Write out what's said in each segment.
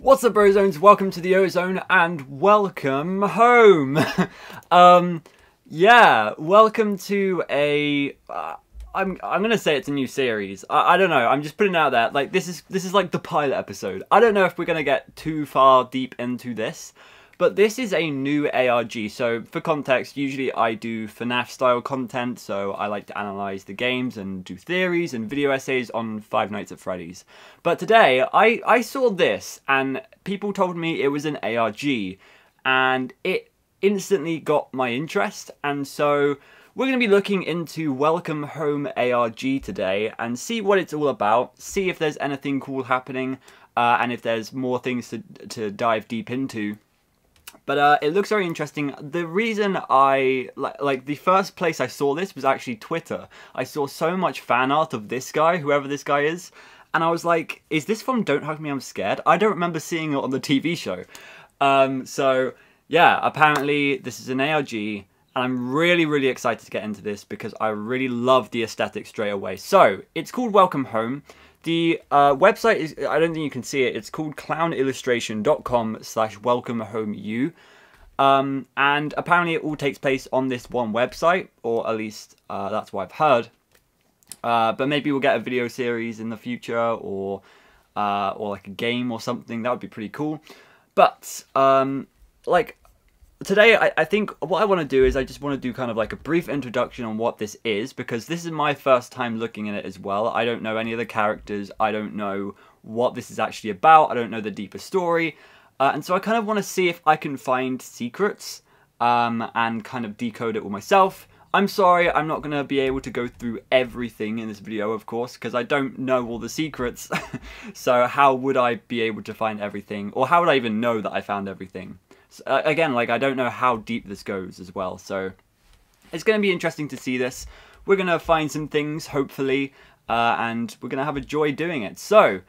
What's up, Ozones? Welcome to the Ozone and welcome home. um, yeah, welcome to a. Uh, I'm I'm gonna say it's a new series. I, I don't know. I'm just putting it out there. Like this is this is like the pilot episode. I don't know if we're gonna get too far deep into this. But this is a new ARG, so for context, usually I do FNAF style content, so I like to analyse the games and do theories and video essays on Five Nights at Freddy's. But today, I, I saw this, and people told me it was an ARG, and it instantly got my interest, and so we're going to be looking into Welcome Home ARG today, and see what it's all about, see if there's anything cool happening, uh, and if there's more things to, to dive deep into. But uh, it looks very interesting. The reason I like, like the first place I saw this was actually Twitter. I saw so much fan art of this guy, whoever this guy is, and I was like, "Is this from Don't Hug Me, I'm Scared?" I don't remember seeing it on the TV show. Um, so yeah, apparently this is an ARG, and I'm really really excited to get into this because I really love the aesthetic straight away. So it's called Welcome Home. The uh, website is, I don't think you can see it, it's called clownillustration.com slash welcome home you. Um, and apparently it all takes place on this one website, or at least uh, that's what I've heard. Uh, but maybe we'll get a video series in the future, or uh, or like a game or something. That would be pretty cool. But um, like today I, I think what I want to do is I just want to do kind of like a brief introduction on what this is because this is my first time looking at it as well. I don't know any of the characters. I don't know what this is actually about. I don't know the deeper story. Uh, and so I kind of want to see if I can find secrets um, and kind of decode it all myself. I'm sorry, I'm not going to be able to go through everything in this video, of course, because I don't know all the secrets. so how would I be able to find everything? Or how would I even know that I found everything? So, uh, again, like I don't know how deep this goes as well, so it's going to be interesting to see this. We're going to find some things, hopefully, uh, and we're going to have a joy doing it. So,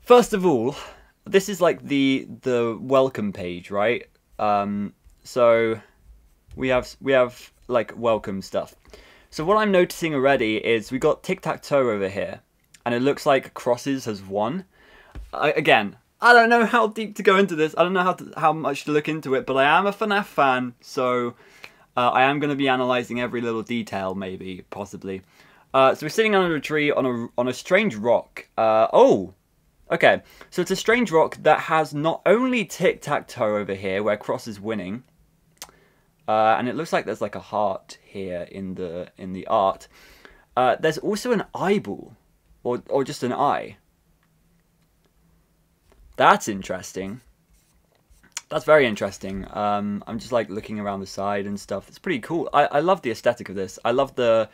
first of all, this is like the the welcome page, right? Um, so we have we have like welcome stuff. So what I'm noticing already is we got tic tac toe over here, and it looks like crosses has won. I, again, I don't know how deep to go into this. I don't know how to, how much to look into it, but I am a FNAF fan, so uh, I am going to be analysing every little detail, maybe, possibly. Uh, so we're sitting under a tree on a on a strange rock. Uh, oh, okay. So it's a strange rock that has not only tic tac toe over here, where Cross is winning, uh, and it looks like there's like a heart here in the in the art. Uh, there's also an eyeball, or or just an eye. That's interesting. That's very interesting. Um, I'm just like looking around the side and stuff. It's pretty cool. I, I love the aesthetic of this. I love the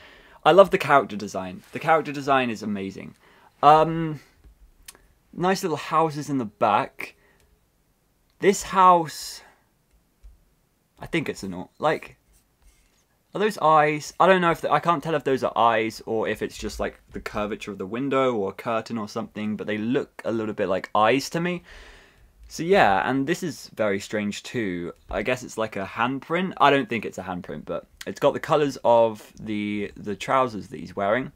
I love the character design. The character design is amazing. Um, nice little houses in the back. This house, I think it's an like. Are those eyes? I don't know if the, I can't tell if those are eyes or if it's just like the curvature of the window or a curtain or something, but they look a little bit like eyes to me. So yeah, and this is very strange too. I guess it's like a handprint. I don't think it's a handprint, but it's got the colours of the the trousers that he's wearing.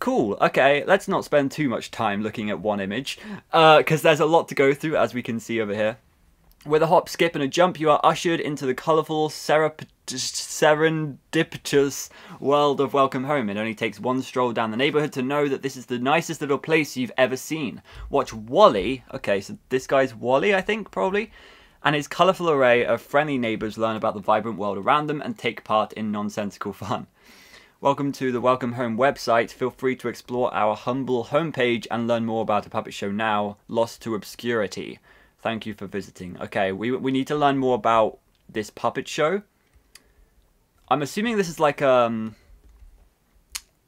Cool. Okay, let's not spend too much time looking at one image, because uh, there's a lot to go through, as we can see over here. With a hop, skip, and a jump, you are ushered into the colourful, serendipitous world of Welcome Home. It only takes one stroll down the neighbourhood to know that this is the nicest little place you've ever seen. Watch Wally, okay, so this guy's Wally, I think, probably, and his colourful array of friendly neighbours learn about the vibrant world around them and take part in nonsensical fun. Welcome to the Welcome Home website. Feel free to explore our humble homepage and learn more about a puppet show now, Lost to Obscurity. Thank you for visiting. Okay, we, we need to learn more about this puppet show. I'm assuming this is like um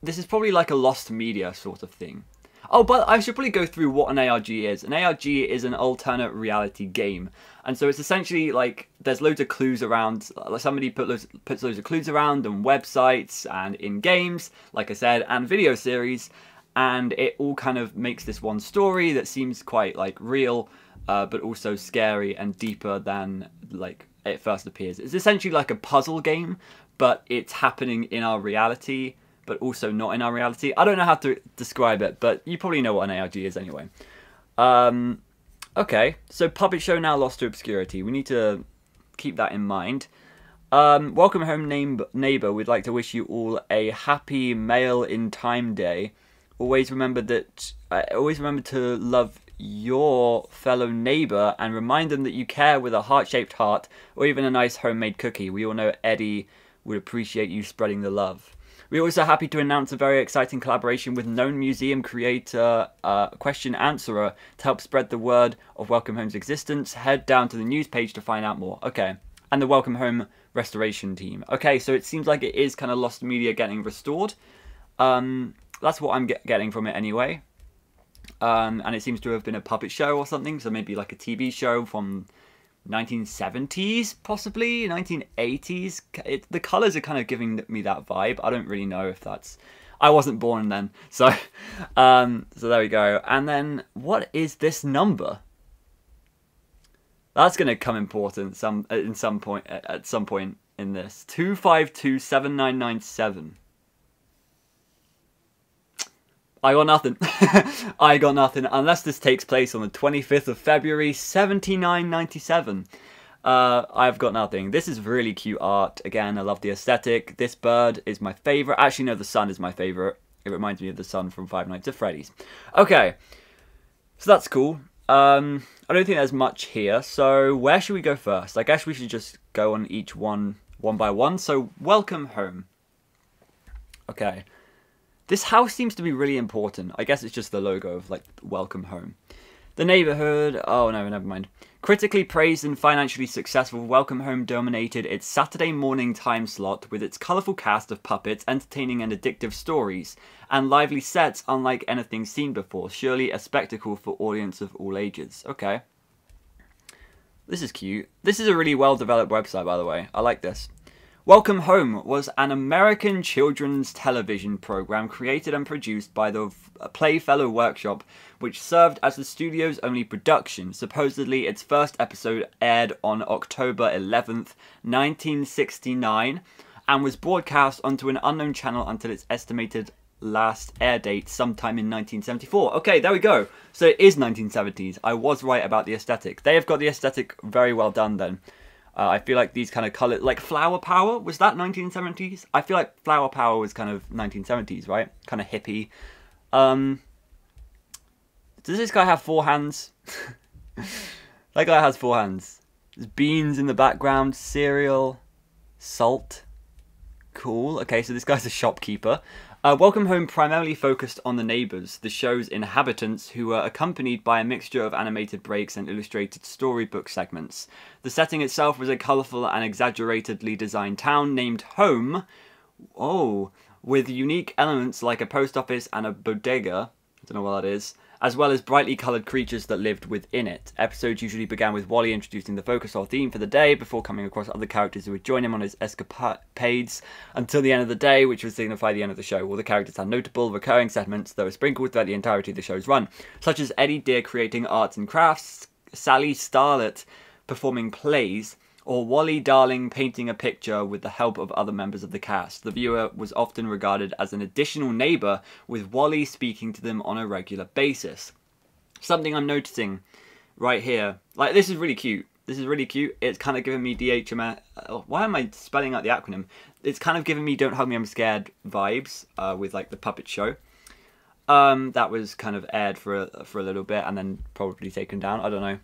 this is probably like a lost media sort of thing. Oh, but I should probably go through what an ARG is. An ARG is an alternate reality game. And so it's essentially like there's loads of clues around. Like somebody put loads, puts loads of clues around on websites and in games, like I said, and video series. And it all kind of makes this one story that seems quite like real uh, but also scary and deeper than like it first appears. It's essentially like a puzzle game, but it's happening in our reality, but also not in our reality. I don't know how to describe it, but you probably know what an ARG is anyway. Um, Okay, so puppet show now lost to obscurity. We need to keep that in mind. Um, welcome home, neighbor. We'd like to wish you all a happy Mail in Time Day. Always remember that. Uh, always remember to love your fellow neighbor and remind them that you care with a heart-shaped heart or even a nice homemade cookie. We all know Eddie would appreciate you spreading the love. We're also happy to announce a very exciting collaboration with known museum creator, uh, question answerer, to help spread the word of Welcome Home's existence. Head down to the news page to find out more. Okay. And the Welcome Home restoration team. Okay, so it seems like it is kind of lost media getting restored. Um, that's what I'm get getting from it anyway. Um, and it seems to have been a puppet show or something, so maybe like a TV show from 1970s, possibly 1980s. It, the colors are kind of giving me that vibe. I don't really know if that's. I wasn't born then, so um, so there we go. And then what is this number? That's going to come important some in some point at some point in this. Two five two seven nine nine seven. I got nothing. I got nothing unless this takes place on the 25th of February 7997. Uh, I've got nothing. This is really cute art. Again, I love the aesthetic. This bird is my favorite. Actually, no, the sun is my favorite. It reminds me of the sun from Five Nights at Freddy's. Okay, so that's cool. Um, I don't think there's much here. So where should we go first? I guess we should just go on each one one by one. So welcome home. Okay. This house seems to be really important. I guess it's just the logo of, like, welcome home. The neighborhood, oh no, never mind. Critically praised and financially successful, Welcome Home dominated its Saturday morning time slot with its colourful cast of puppets, entertaining and addictive stories, and lively sets unlike anything seen before. Surely a spectacle for audience of all ages. Okay. This is cute. This is a really well developed website, by the way. I like this. Welcome Home was an American children's television program created and produced by the uh, Playfellow Workshop, which served as the studio's only production. Supposedly, its first episode aired on October 11th, 1969, and was broadcast onto an unknown channel until its estimated last air date sometime in 1974. Okay, there we go. So it is 1970s. I was right about the aesthetic. They have got the aesthetic very well done then. Uh, I feel like these kind of colors, like Flower Power, was that 1970s? I feel like Flower Power was kind of 1970s, right? Kind of hippie. Um, does this guy have four hands? that guy has four hands. There's beans in the background, cereal, salt. Cool. Okay, so this guy's a shopkeeper. Uh, Welcome Home primarily focused on the neighbours, the show's inhabitants, who were accompanied by a mixture of animated breaks and illustrated storybook segments. The setting itself was a colourful and exaggeratedly designed town named Home. Oh, with unique elements like a post office and a bodega. I don't know what that is as well as brightly coloured creatures that lived within it. Episodes usually began with Wally introducing the focus or theme for the day before coming across other characters who would join him on his escapades until the end of the day, which would signify the end of the show. All the characters had notable recurring segments that were sprinkled throughout the entirety of the show's run, such as Eddie Dear creating arts and crafts, Sally Starlet performing plays, or Wally Darling painting a picture with the help of other members of the cast. The viewer was often regarded as an additional neighbour, with Wally speaking to them on a regular basis. Something I'm noticing right here, like this is really cute. This is really cute. It's kind of giving me DHMS. Oh, why am I spelling out the acronym? It's kind of giving me "Don't Hug Me, I'm Scared" vibes uh, with like the puppet show. Um, that was kind of aired for a, for a little bit and then probably taken down. I don't know.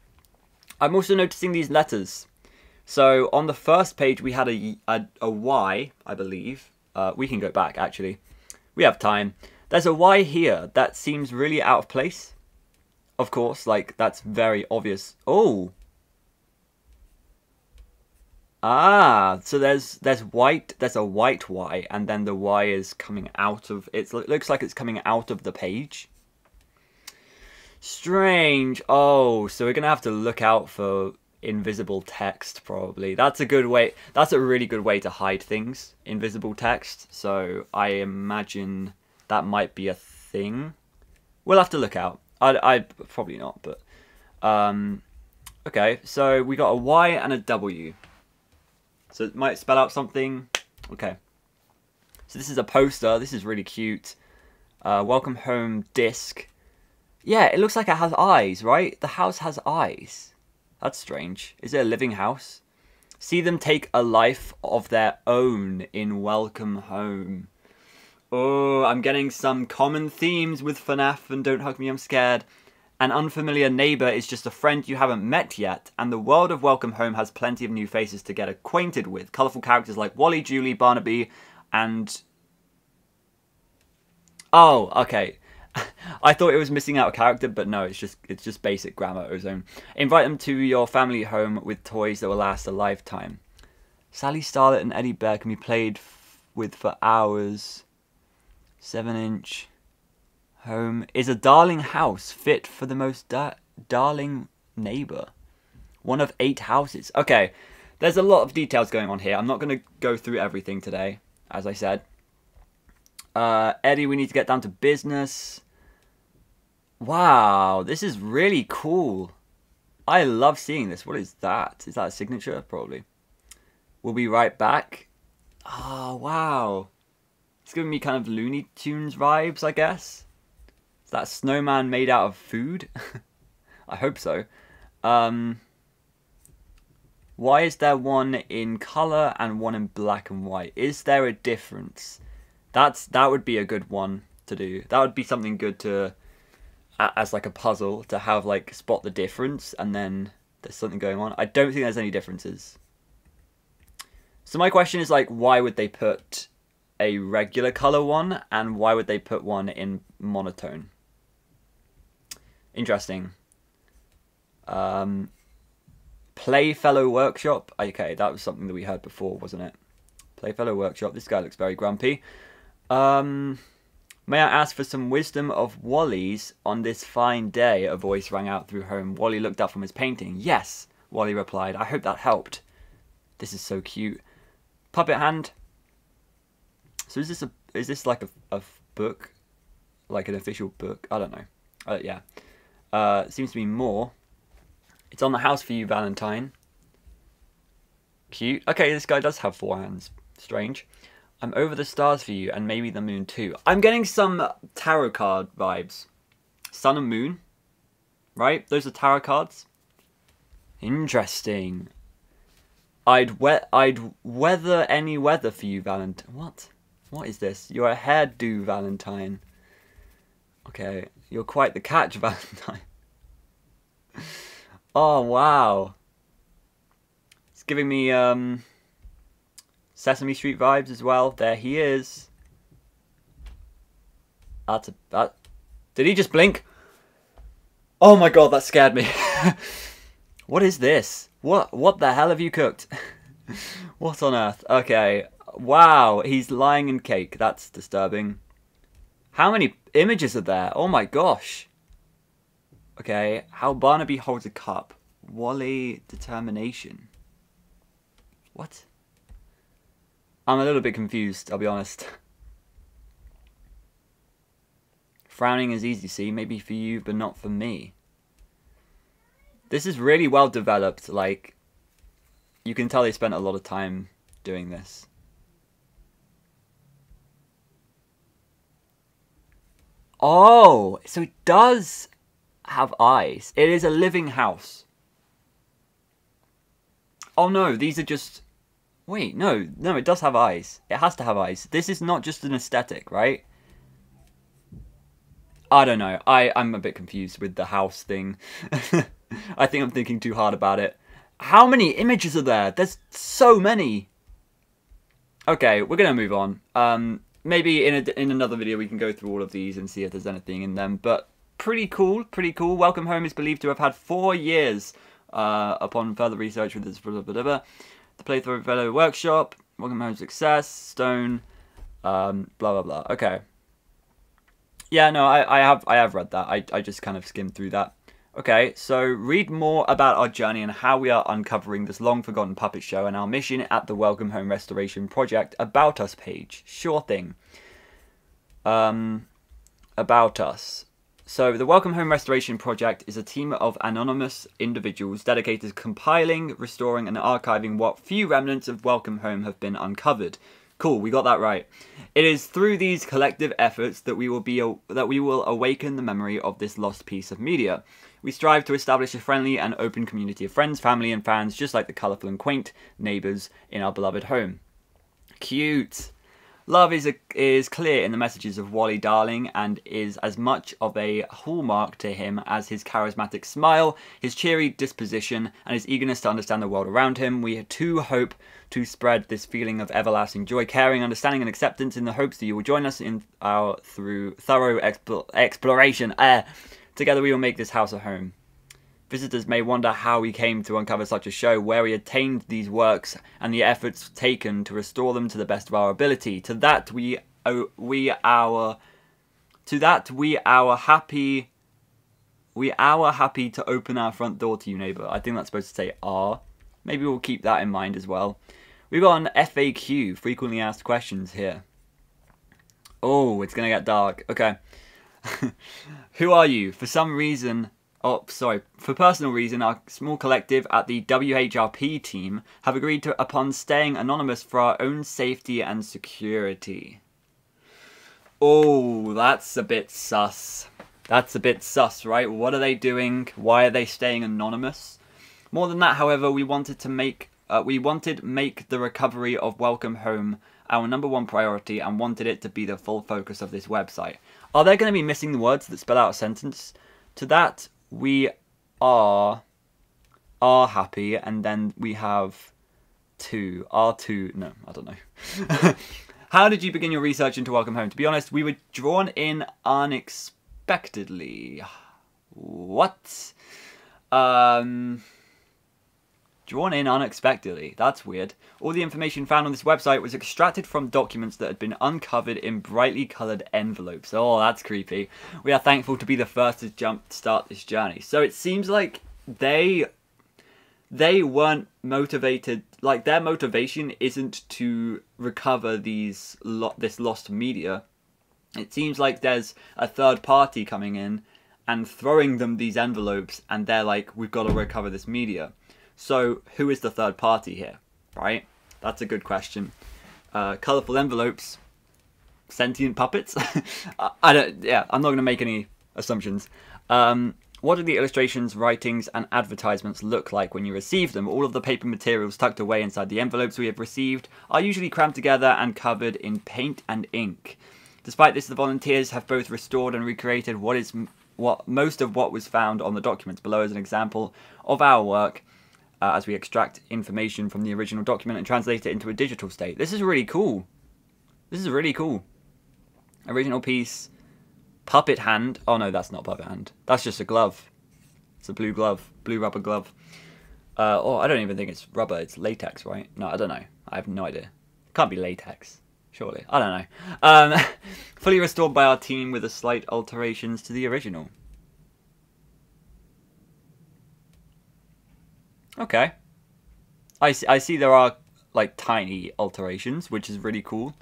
I'm also noticing these letters. So on the first page we had a, a, a Y, I believe. Uh, we can go back actually. We have time. There's a Y here that seems really out of place. Of course, like that's very obvious. Oh. Ah, so there's there's white, there's a white Y, and then the Y is coming out of it. Looks like it's coming out of the page. Strange. Oh, so we're gonna have to look out for invisible text probably. That's a good way that's a really good way to hide things invisible text. So i imagine that might be a thing. We'll have to look out. I i probably not but um okay. So we got a y and a w. So it might spell out something. Okay. So this is a poster. This is really cute. Uh, welcome home disc. Yeah, it looks like it has eyes, right? The house has eyes. That's strange. Is it a living house? See them take a life of their own in Welcome Home. Oh, I'm getting some common themes with FNAF and Don't Hug Me, I'm Scared. An unfamiliar neighbour is just a friend you haven't met yet, and the world of Welcome Home has plenty of new faces to get acquainted with. Colourful characters like Wally, Julie, Barnaby, and. Oh, okay. I thought it was missing out a character, but no, it's just it's just basic grammar ozone. Invite them to your family home with toys that will last a lifetime. Sally Starlet and Eddie Bear can be played with for hours. Seven inch home is a darling house fit for the most da darling neighbor. One of eight houses. Okay, there's a lot of details going on here. I'm not going to go through everything today, as I said. Uh, Eddie, we need to get down to business. Wow, this is really cool. I love seeing this. What is that? Is that a signature? Probably. We'll be right back. Oh, wow. It's giving me kind of Looney Tunes vibes, I guess. Is that snowman made out of food? I hope so. Um, why is there one in colour and one in black and white? Is there a difference? That's That would be a good one to do. That would be something good to, as like a puzzle, to have like spot the difference and then there's something going on. I don't think there's any differences. So my question is like, why would they put a regular color one and why would they put one in monotone? Interesting. Um, Playfellow Workshop. Okay, that was something that we heard before, wasn't it? Playfellow Workshop. This guy looks very grumpy. Um, may I ask for some wisdom of Wally's on this fine day? A voice rang out through home. Wally looked up from his painting. Yes, Wally replied. I hope that helped. This is so cute. Puppet hand, so is this a is this like a, a book, like an official book? I don't know. Uh, yeah, uh, seems to be more. It's on the house for you, Valentine. Cute. Okay, this guy does have four hands. Strange. I'm over the stars for you, and maybe the moon too. I'm getting some tarot card vibes. Sun and moon, right? Those are tarot cards. Interesting. I'd we I'd weather any weather for you, Valentine. What? What is this? You're a hairdo, Valentine. Okay, you're quite the catch, Valentine. oh, wow. It's giving me um, Sesame Street vibes as well. There he is. That's a... That, did he just blink? Oh my god, that scared me. what is this? What what the hell have you cooked? what on earth? Okay, Wow, he's lying in cake. That's disturbing. How many images are there? Oh my gosh. Okay, how Barnaby holds a cup. Wally determination. What? I'm a little bit confused, I'll be honest. Frowning is easy see, maybe for you, but not for me. This is really well developed, like, you can tell they spent a lot of time doing this. Oh, so it does have eyes. It is a living house. Oh no, these are just... Wait, no, no, it does have eyes. It has to have eyes. This is not just an aesthetic, right? I don't know. I, I'm a bit confused with the house thing. I think I'm thinking too hard about it. How many images are there? There's so many. Okay, we're going to move on. Um, maybe in a, in another video we can go through all of these and see if there's anything in them. But pretty cool, pretty cool. Welcome Home is believed to have had four years uh, upon further research with this blah, blah, blah, blah. The playthrough fellow workshop, Welcome Home success, Stone, um, blah blah blah. Okay. Yeah, no, I, I have I have read that. I, I just kind of skimmed through that. Okay, so read more about our journey and how we are uncovering this long forgotten puppet show and our mission at the Welcome Home Restoration Project About Us page. Sure thing. Um, about Us. So, the Welcome Home Restoration Project is a team of anonymous individuals dedicated to compiling, restoring, and archiving what few remnants of Welcome Home have been uncovered. Cool, we got that right. It is through these collective efforts that we will be that we will awaken the memory of this lost piece of media. We strive to establish a friendly and open community of friends, family, and fans, just like the colourful and quaint neighbours in our beloved home. Cute. Love is a, is clear in the messages of Wally Darling and is as much of a hallmark to him as his charismatic smile, his cheery disposition, and his eagerness to understand the world around him. We too hope to spread this feeling of everlasting joy, caring, understanding, and acceptance in the hopes that you will join us in our through thorough expo- exploration. Uh, together we will make this house a home. Visitors may wonder how we came to uncover such a show, where we attained these works, and the efforts taken to restore them to the best of our ability. To that we owe, we our to that we our happy we our happy to open our front door to you, neighbour. I think that's supposed to say "are." Maybe we'll keep that in mind as well. We've got an FAQ, frequently asked questions here. Oh, it's gonna get dark. Okay. Who are you? For some reason, oh, sorry, for personal reason, our small collective at the WHRP team have agreed to upon staying anonymous for our own safety and security. Oh, that's a bit sus. That's a bit sus, right? What are they doing? Why are they staying anonymous? More than that, however, we wanted to make uh, we wanted make the recovery of Welcome Home our number one priority and wanted it to be the full focus of this website. Are there going to be missing the words that spell out a sentence? To that, we are are happy, and then we have two. Are two? No, I don't know. How did you begin your research into Welcome Home? To be honest, we were drawn in unexpectedly. What? Um drawn in unexpectedly. That's weird. All the information found on this website was extracted from documents that had been uncovered in brightly coloured envelopes. Oh, that's creepy. We are thankful to be the first to jump start this journey. So it seems like they they weren't motivated like their motivation isn't to recover these lo- this lost media. It seems like there's a third party coming in and throwing them these envelopes and they're like we've got to recover this media so, who is the third party here, right? That's a good question. Uh, colorful envelopes, sentient puppets. I don't. Yeah, I'm not going to make any assumptions. Um, what do the illustrations, writings, and advertisements look like when you receive them? All of the paper materials tucked away inside the envelopes we have received are usually crammed together and covered in paint and ink. Despite this, the volunteers have both restored and recreated what is what most of what was found on the documents below as an example of our work uh, as we extract information from the original document and translate it into a digital state. This is really cool. This is really cool. Original piece, puppet hand. Oh no, that's not puppet hand. That's just a glove. It's a blue glove, blue rubber glove. Uh, oh, I don't even think it's rubber. It's latex, right? No, I don't know. I have no idea. It can't be latex, surely. I don't know. Um, fully restored by our team with a slight alterations to the original. Okay. I see, I see there are like tiny alterations, which is really cool.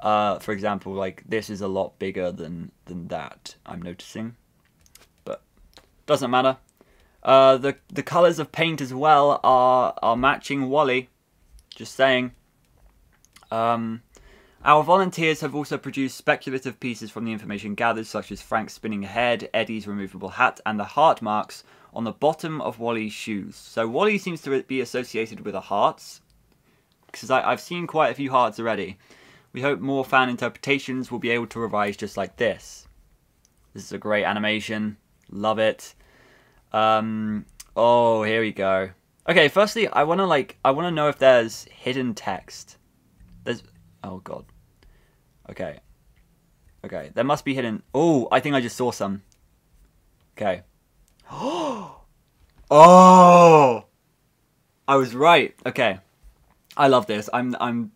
Uh, for example, like this is a lot bigger than than that. I'm noticing, but doesn't matter. Uh, the the colors of paint as well are are matching Wally. Just saying. Um, our volunteers have also produced speculative pieces from the information gathered, such as Frank's spinning head, Eddie's removable hat, and the heart marks on the bottom of Wally's shoes. So Wally seems to be associated with the hearts, because I've seen quite a few hearts already. We hope more fan interpretations will be able to revise just like this. This is a great animation. Love it. Um, oh, here we go. Okay, firstly, I want to like, I want to know if there's hidden text. There's, oh god. Okay. Okay, there must be hidden, oh, I think I just saw some. Okay. oh, I was right. Okay, I love this. I'm I'm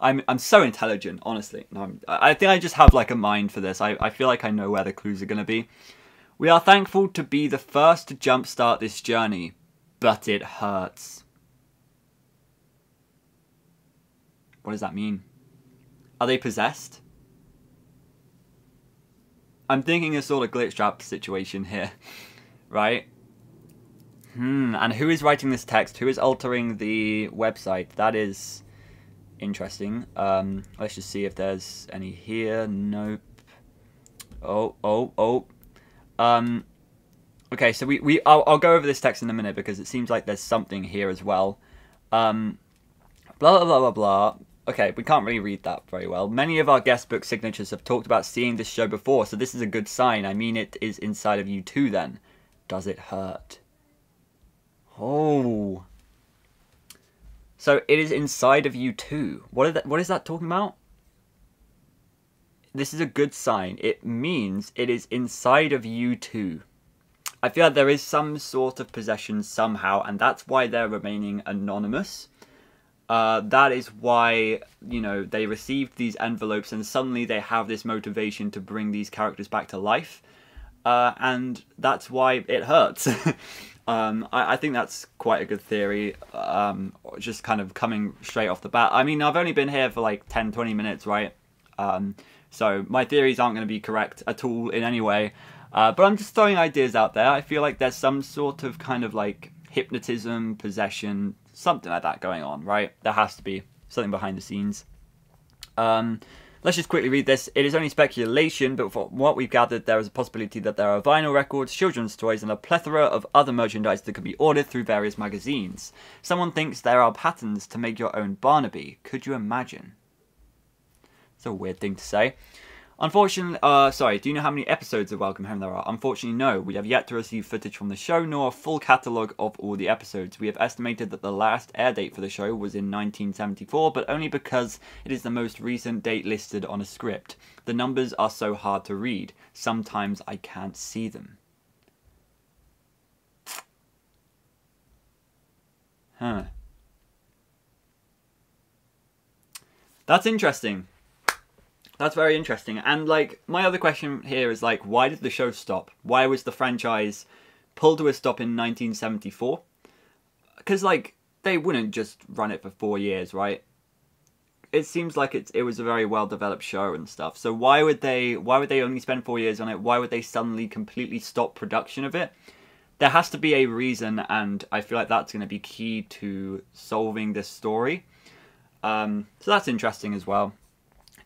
I'm I'm so intelligent. Honestly, no, I think I just have like a mind for this. I I feel like I know where the clues are gonna be. We are thankful to be the first to jumpstart this journey, but it hurts. What does that mean? Are they possessed? I'm thinking a sort of Glitchtrap situation here. right? Hmm, and who is writing this text? Who is altering the website? That is interesting. Um, let's just see if there's any here. Nope. Oh, oh, oh. Um, okay, so we, we I'll, I'll go over this text in a minute because it seems like there's something here as well. Um, blah, blah, blah, blah, blah. Okay, we can't really read that very well. Many of our guest book signatures have talked about seeing this show before, so this is a good sign. I mean, it is inside of you too, then. Does it hurt? Oh. So it is inside of you too. What is that, what is that talking about? This is a good sign. It means it is inside of you too. I feel like there is some sort of possession somehow, and that's why they're remaining anonymous. Uh, that is why you know they received these envelopes, and suddenly they have this motivation to bring these characters back to life, uh, and that's why it hurts. um, I, I, think that's quite a good theory. Um, just kind of coming straight off the bat. I mean, I've only been here for like 10, 20 minutes, right? Um, so my theories aren't going to be correct at all in any way. Uh, but I'm just throwing ideas out there. I feel like there's some sort of kind of like hypnotism, possession, something like that going on, right? There has to be something behind the scenes. Um, let's just quickly read this. It is only speculation, but from what we've gathered, there is a possibility that there are vinyl records, children's toys, and a plethora of other merchandise that could be ordered through various magazines. Someone thinks there are patterns to make your own Barnaby. Could you imagine? It's a weird thing to say. Unfortunately, uh, sorry, do you know how many episodes of Welcome Home there are? Unfortunately, no. We have yet to receive footage from the show, nor a full catalogue of all the episodes. We have estimated that the last air date for the show was in 1974, but only because it is the most recent date listed on a script. The numbers are so hard to read. Sometimes I can't see them. Huh. That's interesting. That's very interesting. And like my other question here is like why did the show stop? Why was the franchise pulled to a stop in 1974? Cuz like they wouldn't just run it for 4 years, right? It seems like it's it was a very well developed show and stuff. So why would they why would they only spend 4 years on it? Why would they suddenly completely stop production of it? There has to be a reason and I feel like that's going to be key to solving this story. Um, so that's interesting as well.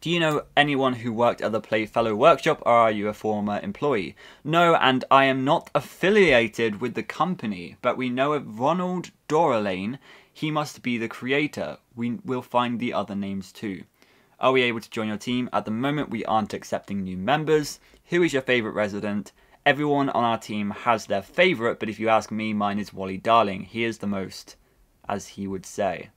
Do you know anyone who worked at the Playfellow Workshop or are you a former employee? No, and I am not affiliated with the company, but we know of Ronald Doralane. He must be the creator. We will find the other names too. Are we able to join your team? At the moment, we aren't accepting new members. Who is your favourite resident? Everyone on our team has their favourite, but if you ask me, mine is Wally Darling. He is the most, as he would say.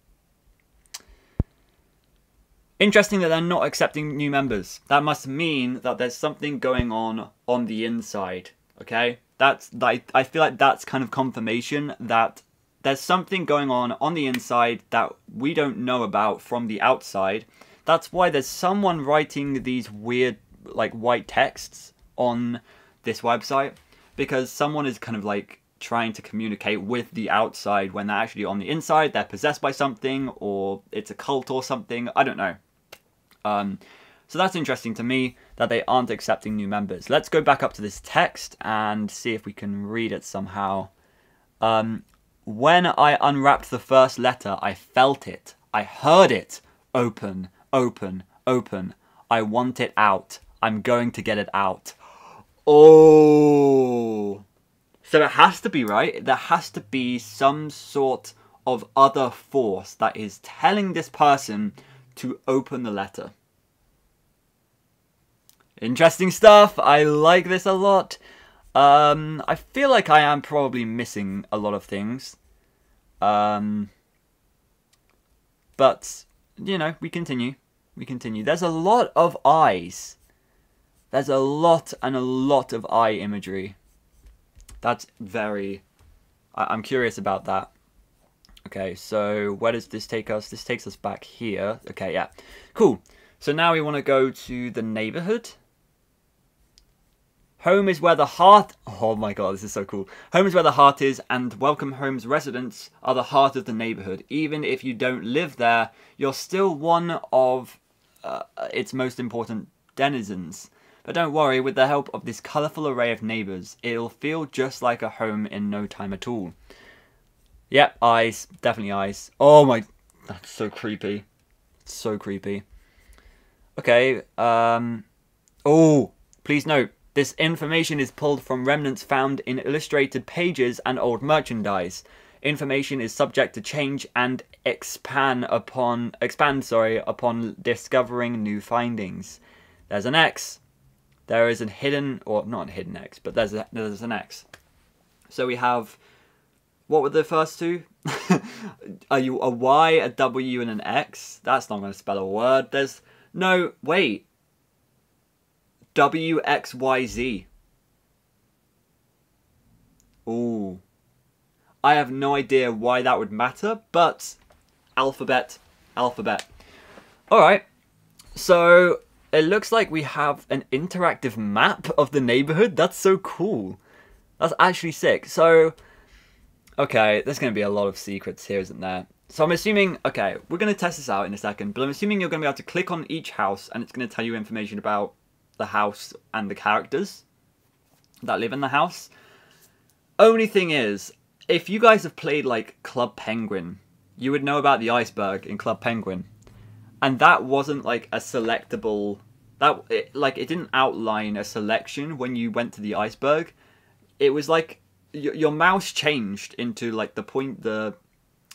Interesting that they're not accepting new members. That must mean that there's something going on on the inside. Okay, that's like I feel like that's kind of confirmation that there's something going on on the inside that we don't know about from the outside. That's why there's someone writing these weird like white texts on this website because someone is kind of like trying to communicate with the outside when they're actually on the inside they're possessed by something or it's a cult or something i don't know um, so that's interesting to me that they aren't accepting new members. Let's go back up to this text and see if we can read it somehow. Um, when I unwrapped the first letter, I felt it. I heard it. Open, open, open. I want it out. I'm going to get it out. Oh. So it has to be, right? There has to be some sort of other force that is telling this person to open the letter. Interesting stuff. I like this a lot. Um, I feel like I am probably missing a lot of things. Um, but, you know, we continue. We continue. There's a lot of eyes. There's a lot and a lot of eye imagery. That's very... I I'm curious about that. Okay, so where does this take us? This takes us back here. Okay, yeah. Cool. So now we want to go to the neighborhood. Home is where the heart. Oh my god, this is so cool. Home is where the heart is, and Welcome Home's residents are the heart of the neighborhood. Even if you don't live there, you're still one of uh, its most important denizens. But don't worry, with the help of this colourful array of neighbours, it'll feel just like a home in no time at all. Yep, eyes. Definitely eyes. Oh my... That's so creepy. So creepy. Okay, um... Oh, please note, this information is pulled from remnants found in illustrated pages and old merchandise. Information is subject to change and expand upon expand sorry upon discovering new findings. There's an X. There is a hidden or not hidden X, but there's a, there's an X. So we have what were the first two? Are you a Y, a W, and an X? That's not going to spell a word. There's no wait. W X Y Z. Ooh. I have no idea why that would matter, but alphabet, alphabet. Alright, so it looks like we have an interactive map of the neighborhood. That's so cool. That's actually sick. So, okay, there's going to be a lot of secrets here, isn't there? So I'm assuming, okay, we're going to test this out in a second, but I'm assuming you're going to be able to click on each house and it's going to tell you information about the house and the characters that live in the house. Only thing is, if you guys have played like Club Penguin, you would know about the iceberg in Club Penguin, and that wasn't like a selectable. That it, like it didn't outline a selection when you went to the iceberg. It was like your, your mouse changed into like the point the,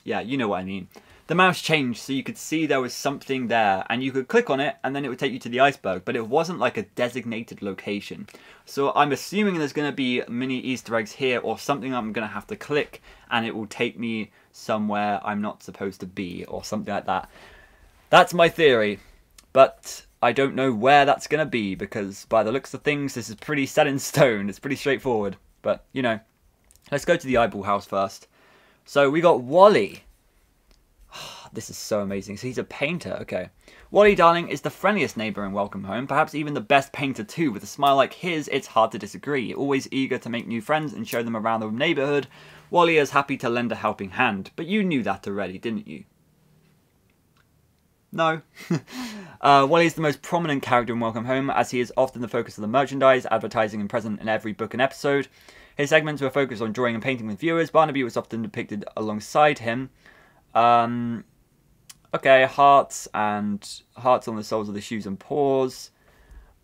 yeah, you know what I mean. The mouse changed so you could see there was something there, and you could click on it, and then it would take you to the iceberg. But it wasn't like a designated location. So I'm assuming there's going to be mini Easter eggs here or something I'm going to have to click and it will take me somewhere I'm not supposed to be or something like that. That's my theory, but I don't know where that's going to be because by the looks of things this is pretty set in stone. It's pretty straightforward, but you know. Let's go to the eyeball house first. So we got Wally. this is so amazing. So he's a painter, okay. Wally Darling is the friendliest neighbour in Welcome Home, perhaps even the best painter too. With a smile like his, it's hard to disagree. Always eager to make new friends and show them around the neighbourhood, Wally is happy to lend a helping hand. But you knew that already, didn't you? No. uh, Wally is the most prominent character in Welcome Home, as he is often the focus of the merchandise, advertising, and present in every book and episode. His segments were focused on drawing and painting with viewers. Barnaby was often depicted alongside him. Um, Okay, hearts and hearts on the soles of the shoes and paws.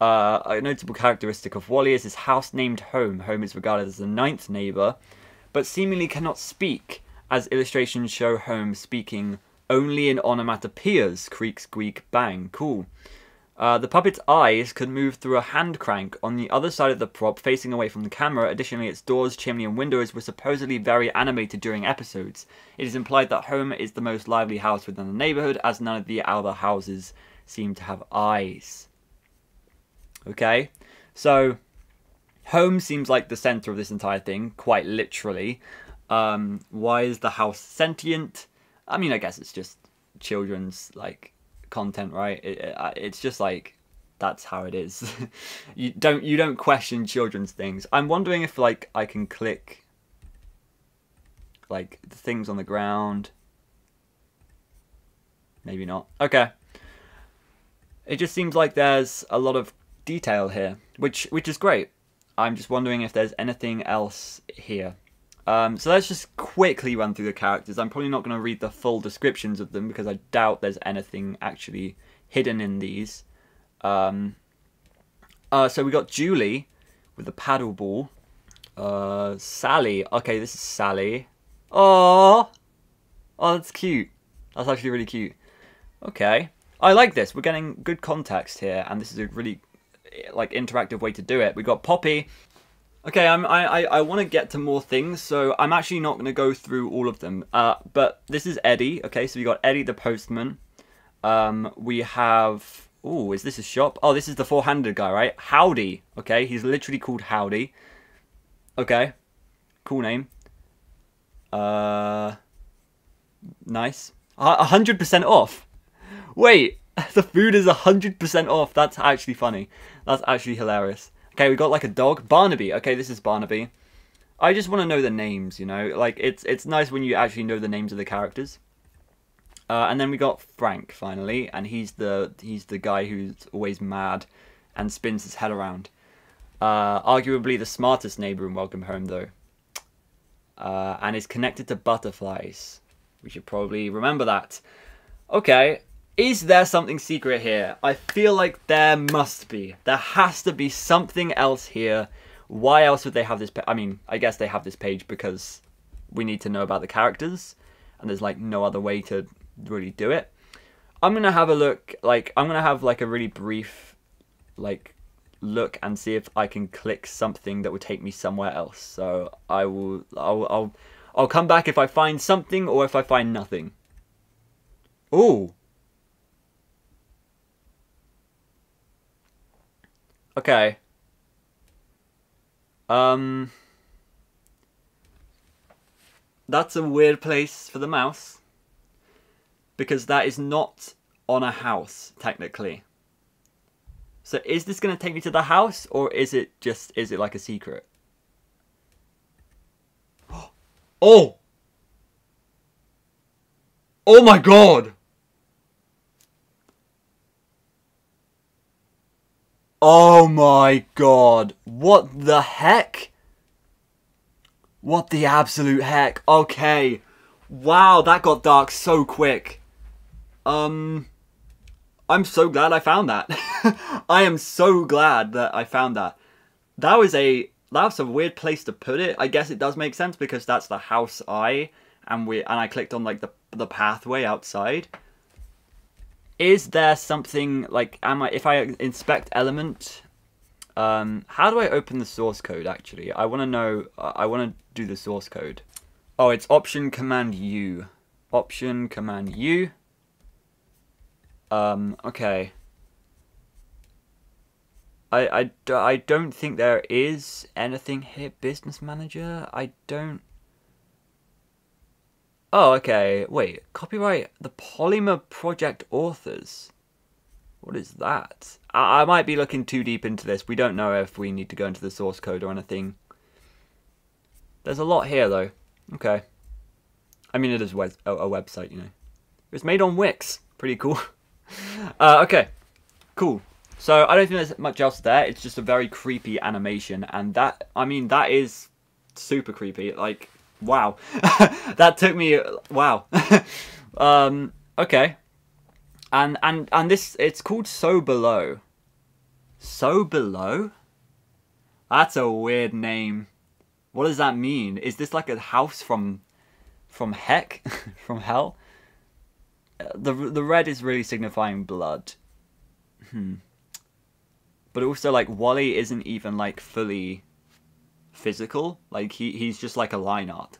Uh, a notable characteristic of Wally is his house named Home. Home is regarded as the ninth neighbour, but seemingly cannot speak, as illustrations show Home speaking only in onomatopoeias. Creak, squeak, bang. Cool. Uh, the puppet's eyes could move through a hand crank on the other side of the prop facing away from the camera. Additionally, its doors, chimney, and windows were supposedly very animated during episodes. It is implied that Home is the most lively house within the neighborhood, as none of the other houses seem to have eyes. Okay, so Home seems like the center of this entire thing, quite literally. Um, why is the house sentient? I mean, I guess it's just children's like content, right? It, it, it's just like that's how it is. you don't you don't question children's things. I'm wondering if like I can click like the things on the ground. Maybe not. Okay. It just seems like there's a lot of detail here, which which is great. I'm just wondering if there's anything else here. Um, so let's just quickly run through the characters. I'm probably not going to read the full descriptions of them because I doubt there's anything actually hidden in these. Um, uh, so we got Julie with the paddle ball. Uh, Sally. Okay, this is Sally. Oh, oh, that's cute. That's actually really cute. Okay, I like this. We're getting good context here, and this is a really like interactive way to do it. We got Poppy, Okay, I'm, I, I, I want to get to more things, so I'm actually not going to go through all of them. Uh, but this is Eddie, okay, so we got Eddie the postman. Um, we have... Oh, is this a shop? Oh, this is the four-handed guy, right? Howdy, okay, he's literally called Howdy. Okay, cool name. Uh, nice. A hundred percent off. Wait, the food is a hundred percent off. That's actually funny. That's actually hilarious. Okay, we got like a dog. Barnaby. Okay, this is Barnaby. I just want to know the names, you know? Like, it's it's nice when you actually know the names of the characters. Uh, and then we got Frank, finally, and he's the he's the guy who's always mad and spins his head around. Uh, arguably the smartest neighbor in Welcome Home, though. Uh, and is connected to butterflies. We should probably remember that. Okay, Is there something secret here? I feel like there must be. There has to be something else here. Why else would they have this? I mean, I guess they have this page because we need to know about the characters, and there's like no other way to really do it. I'm gonna have a look. Like, I'm gonna have like a really brief, like, look and see if I can click something that would take me somewhere else. So I will. I'll. I'll. I'll come back if I find something or if I find nothing. Ooh. Okay. Um. That's a weird place for the mouse. Because that is not on a house, technically. So is this going to take me to the house, or is it just, is it like a secret? Oh! Oh my god! Oh my god. What the heck? What the absolute heck? Okay. Wow, that got dark so quick. Um, I'm so glad I found that. I am so glad that I found that. That was a that's a weird place to put it. I guess it does make sense because that's the house I and we and I clicked on like the the pathway outside is there something like am I if I inspect element um, how do I open the source code actually? I want to know uh, I want to do the source code. Oh it's option command U. Option command U. Um, okay. I, I, I don't think there is anything here business manager. I don't Oh, okay. Wait, copyright the Polymer Project authors. What is that? I, I might be looking too deep into this. We don't know if we need to go into the source code or anything. There's a lot here, though. Okay. I mean, it is web a, a website, you know. It was made on Wix. Pretty cool. uh, okay. Cool. So I don't think there's much else there. It's just a very creepy animation, and that I mean that is super creepy. Like wow. that took me wow. um, okay. And and and this it's called So Below. So Below? That's a weird name. What does that mean? Is this like a house from from heck? from hell? The the red is really signifying blood. Hmm. But also like Wally isn't even like fully physical. Like he he's just like a line art.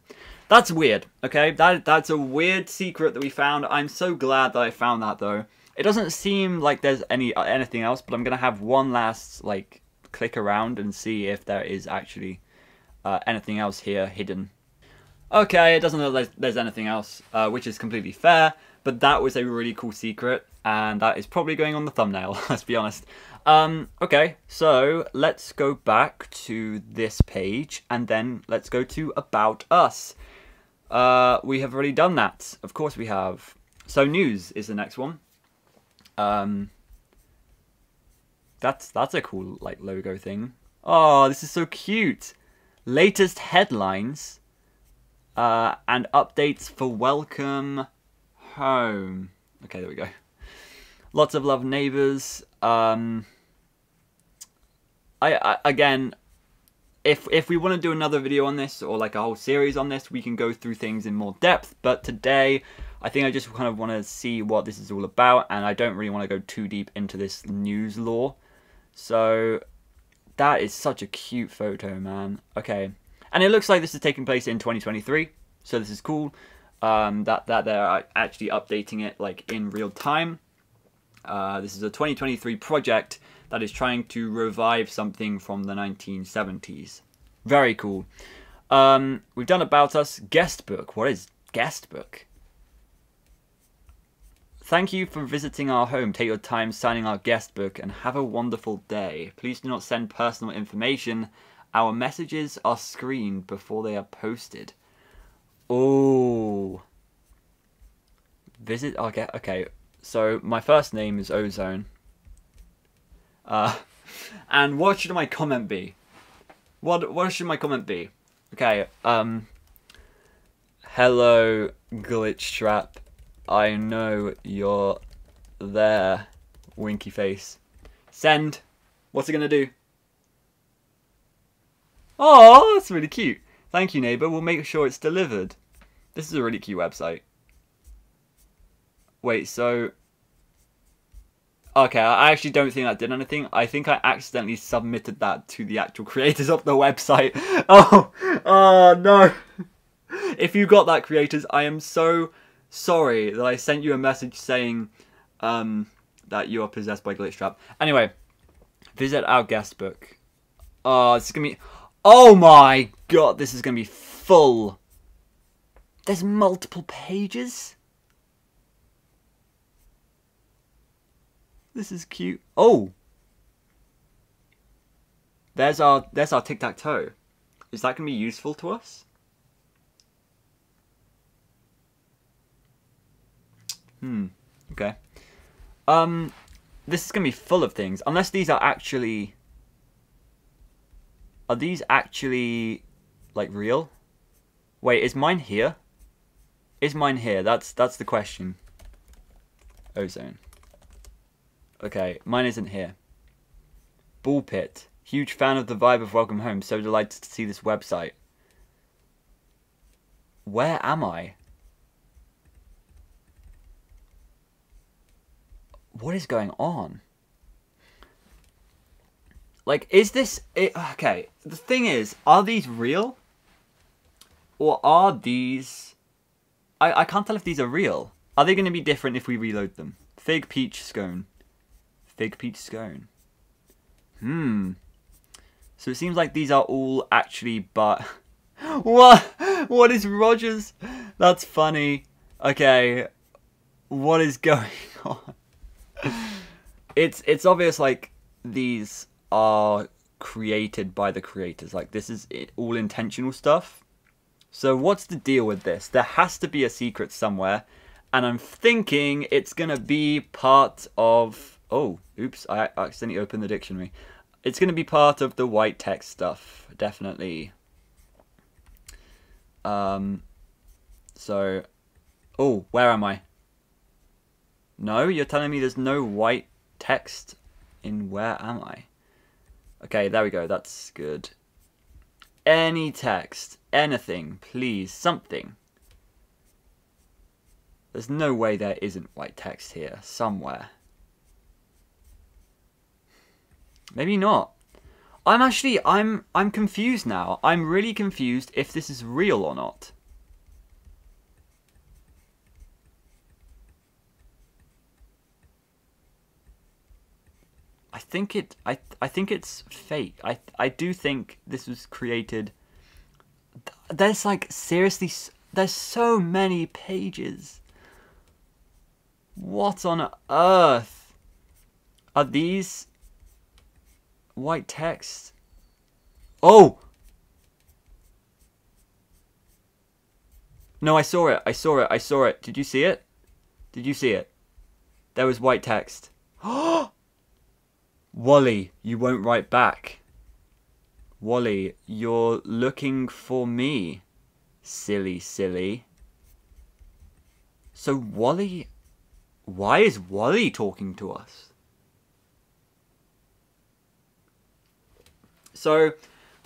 That's weird. Okay, that that's a weird secret that we found. I'm so glad that I found that though. It doesn't seem like there's any uh, anything else, but I'm gonna have one last like click around and see if there is actually uh, anything else here hidden. Okay, it doesn't look like there's anything else, uh, which is completely fair. But that was a really cool secret, and that is probably going on the thumbnail. let's be honest. Um, okay, so let's go back to this page and then let's go to About Us. Uh, we have already done that. Of course we have. So news is the next one. Um, that's that's a cool like logo thing. Oh, this is so cute. Latest headlines uh, and updates for Welcome Home. Okay, there we go. Lots of love, neighbors. Um, I, I again, if if we want to do another video on this or like a whole series on this, we can go through things in more depth. But today, I think I just kind of want to see what this is all about, and I don't really want to go too deep into this news lore. So that is such a cute photo, man. Okay, and it looks like this is taking place in 2023, so this is cool. Um, that that they're actually updating it like in real time. Uh, this is a 2023 project that is trying to revive something from the 1970s. Very cool. Um, we've done About Us guest book. What is guest book? Thank you for visiting our home. Take your time signing our guest book and have a wonderful day. Please do not send personal information. Our messages are screened before they are posted. Oh. Visit get. Okay, so my first name is Ozone. Uh, and what should my comment be? What what should my comment be? Okay, um Hello Glitchtrap. I know you're there. Winky face. Send. What's it gonna do? Oh, that's really cute. Thank you, neighbor. We'll make sure it's delivered. This is a really cute website. Wait, so... Okay, I actually don't think that did anything. I think I accidentally submitted that to the actual creators of the website. Oh, oh no. If you got that, creators, I am so sorry that I sent you a message saying um, that you are possessed by Glitchtrap. Anyway, visit our guest book. Oh, it's gonna be... Oh my god, this is gonna be full. There's multiple pages? This is cute. Oh! There's our there's our tic-tac-toe. Is that going to be useful to us? Hmm. Okay. Um, this is going to be full of things. Unless these are actually... Are these actually, like, real? Wait, is mine here? Is mine here? That's that's the question. Ozone. Okay, mine isn't here. Ball Pit. Huge fan of the vibe of Welcome Home. So delighted to see this website. Where am I? What is going on? Like, is this... It, okay, the thing is, are these real? Or are these... I, I can't tell if these are real. Are they going to be different if we reload them? Fig Peach Scone. Fig peach scone. Hmm. So it seems like these are all actually but What what is Rogers? That's funny. Okay. What is going on? it's it's obvious like these are created by the creators. Like this is all intentional stuff. So what's the deal with this? There has to be a secret somewhere and I'm thinking it's going to be part of Oh, oops, I accidentally opened the dictionary. It's going to be part of the white text stuff, definitely. Um, so, oh, where am I? No, you're telling me there's no white text in where am I? Okay, there we go, that's good. Any text, anything, please, something. There's no way there isn't white text here, somewhere. Maybe not. I'm actually I'm I'm confused now. I'm really confused if this is real or not. I think it I I think it's fake. I I do think this was created there's like seriously there's so many pages. What on earth are these White text. Oh! No, I saw it. I saw it. I saw it. Did you see it? Did you see it? There was white text. Oh! Wally, you won't write back. Wally, you're looking for me. Silly, silly. So Wally... Why is Wally talking to us? So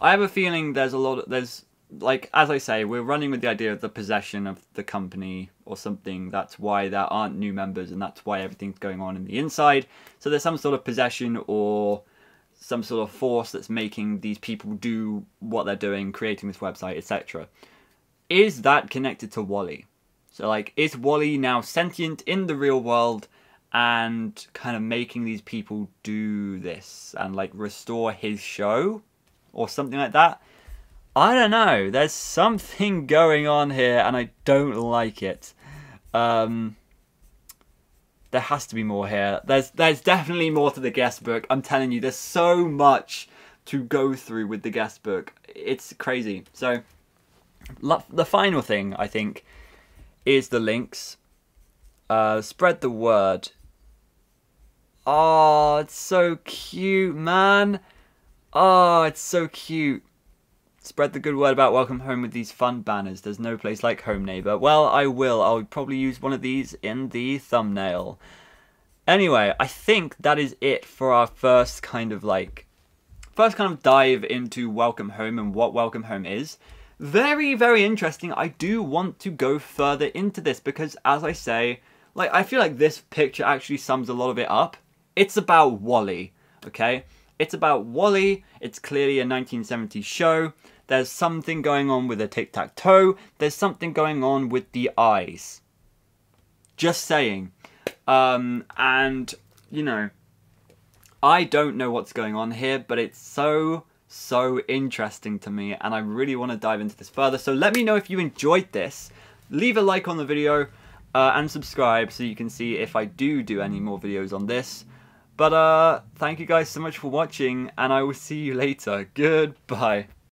I have a feeling there's a lot of, there's like as I say, we're running with the idea of the possession of the company or something. That's why there aren't new members and that's why everything's going on in the inside. So there's some sort of possession or some sort of force that's making these people do what they're doing, creating this website, etc. Is that connected to Wally? So like is Wally now sentient in the real world and kind of making these people do this and like restore his show? or something like that. I don't know. There's something going on here, and I don't like it. Um, there has to be more here. There's there's definitely more to the guest book. I'm telling you, there's so much to go through with the guest book. It's crazy. So the final thing I think is the links. Uh, spread the word. Oh, it's so cute, man. Oh, it's so cute. Spread the good word about Welcome Home with these fun banners. There's no place like home, neighbour. Well, I will. I'll probably use one of these in the thumbnail. Anyway, I think that is it for our first kind of like first kind of dive into Welcome Home and what Welcome Home is. Very, very interesting. I do want to go further into this because, as I say, like I feel like this picture actually sums a lot of it up. It's about Wally, okay? It's about Wally. It's clearly a 1970s show. There's something going on with the tic-tac-toe. There's something going on with the eyes. Just saying. Um, and, you know, I don't know what's going on here, but it's so, so interesting to me, and I really want to dive into this further. So let me know if you enjoyed this. Leave a like on the video, uh, and subscribe so you can see if I do do any more videos on this. But uh, thank you guys so much for watching, and I will see you later. Goodbye.